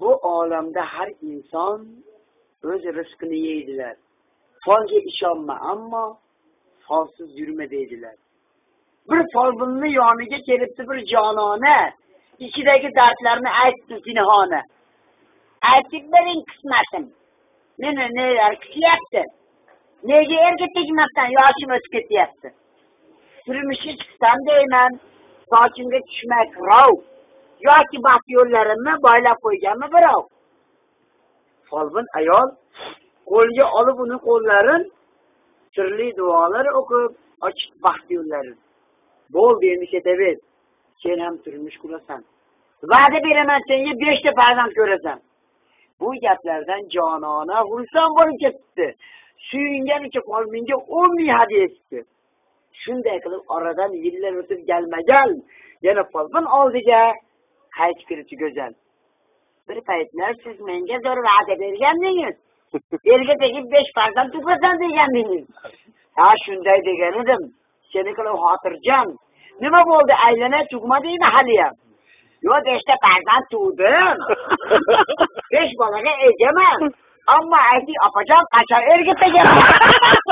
Bu alemde her insan öz rızkını yeydiler. Falca iş alma ama falsız yürüme deydiler. Bir falbınlı yanıge gelipti bir canane. İçideki dertlerini etti sinihane. Erkeklerin kısmetin. Ne ne ne erkekliyekti. Nece erkek tekmekten yaşım ötketiyekti. Sürmüşü çıksan değmem. Saçımda düşmek rav. Yoki baxt yo'llarimni boylab qo'yganmi birov? Folbin ayol qo'lga olib uni qo'llarin turli duolar o'qib ochib baxt yo'llarin. Bo'ldi endi ketaver sen ham turmush qurasan. Va'da beraman senga beshta farzand ko'rasan. Bu gaplardan jonona xursand bo'lib ketibdi. Suyunganicha folbinga o'n ming hadya etibdi shunday qilib oradan yillar o'tib galma gal yana folbin oldiga qaytib kiribdi go'zal. Bir paytlar siz menga zo'r va'da bergandingiz. Elga tegib besh farzand tug'asan degandingiz. Ha shunday degan edim. Seni qilib xotirjam. Nima bo'ldi aylanay tug'madingmi haliyam? Yo'q beshta farzand tug'dim. Besh bolaga egaman. Ammo ayting opajon qachon erga tegaman